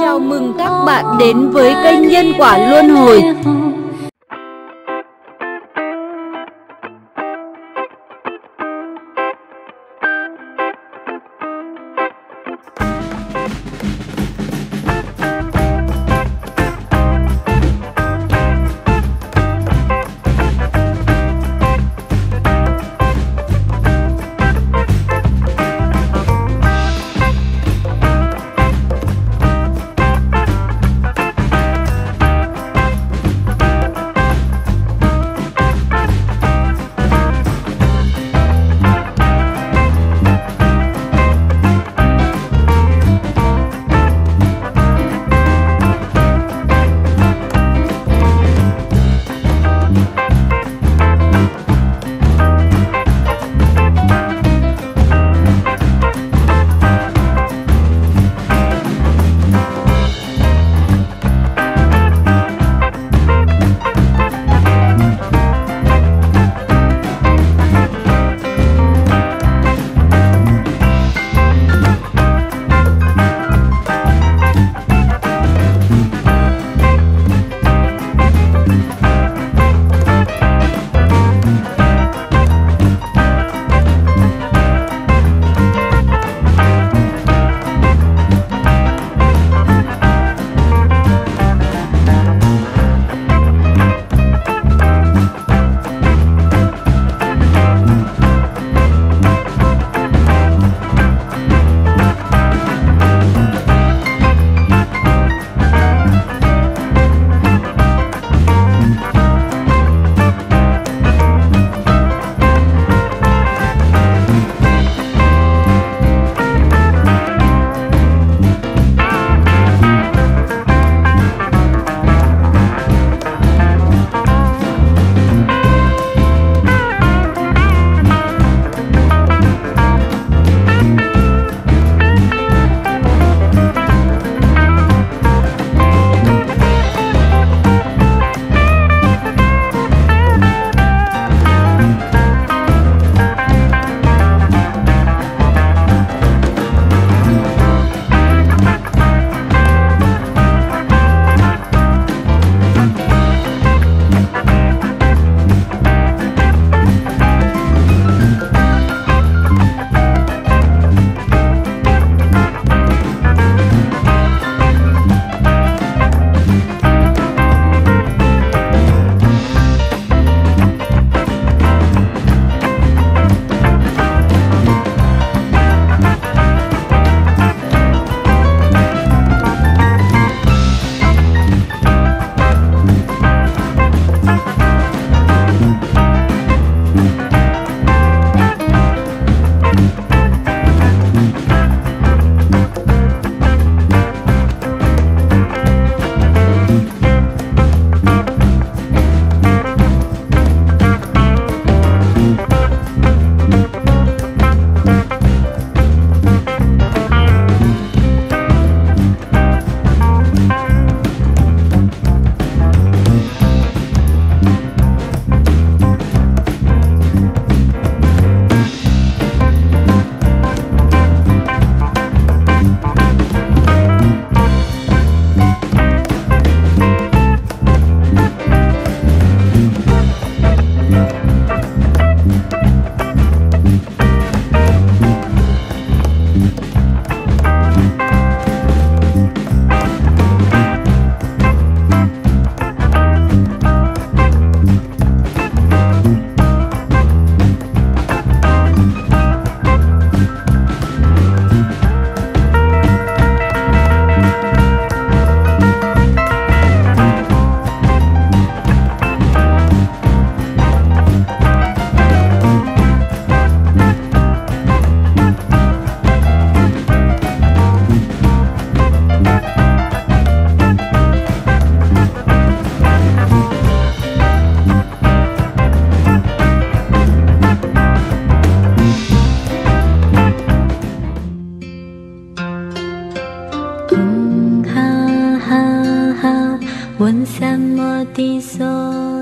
Chào mừng các bạn đến với kênh Nhân Quả Luân Hồi. 地的